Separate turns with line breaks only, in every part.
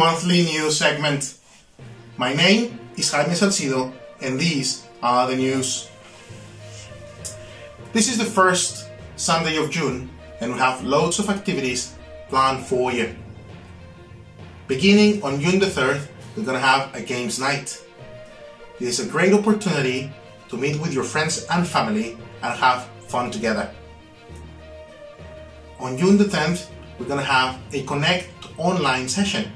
monthly news segment. My name is Jaime Salcido, and these are the news. This is the first Sunday of June, and we have loads of activities planned for you. Beginning on June the 3rd, we're gonna have a games night. It is a great opportunity to meet with your friends and family and have fun together. On June the 10th, we're gonna have a Connect online session.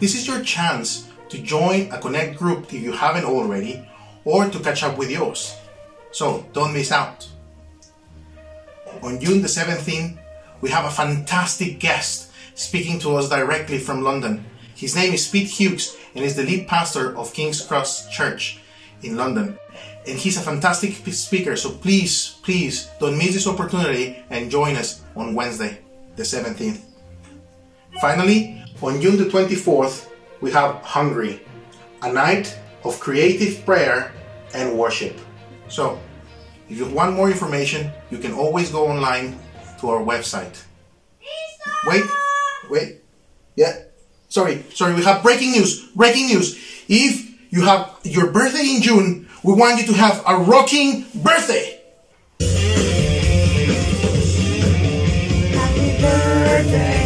This is your chance to join a Connect group if you haven't already or to catch up with yours. So don't miss out. On June the 17th, we have a fantastic guest speaking to us directly from London. His name is Pete Hughes and is the lead pastor of King's Cross Church in London. And he's a fantastic speaker, so please, please don't miss this opportunity and join us on Wednesday, the 17th. Finally, on June the 24th, we have Hungry, a night of creative prayer and worship. So, if you want more information, you can always go online to our website. Wait, wait, yeah. Sorry, sorry, we have breaking news. Breaking news. If you have your birthday in June, we want you to have a rocking birthday.
Happy birthday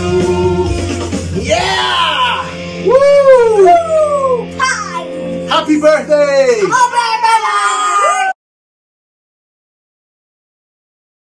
Happy birthday!